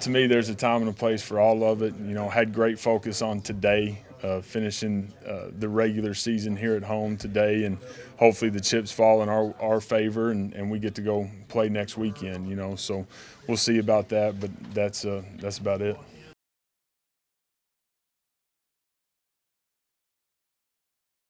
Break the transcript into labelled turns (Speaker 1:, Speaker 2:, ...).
Speaker 1: To me, there's a time and a place for all of it. You know, had great focus on today, uh, finishing uh, the regular season here at home today, and hopefully the chips fall in our, our favor, and, and we get to go play next weekend. You know, so we'll see about that, but that's uh, that's about it.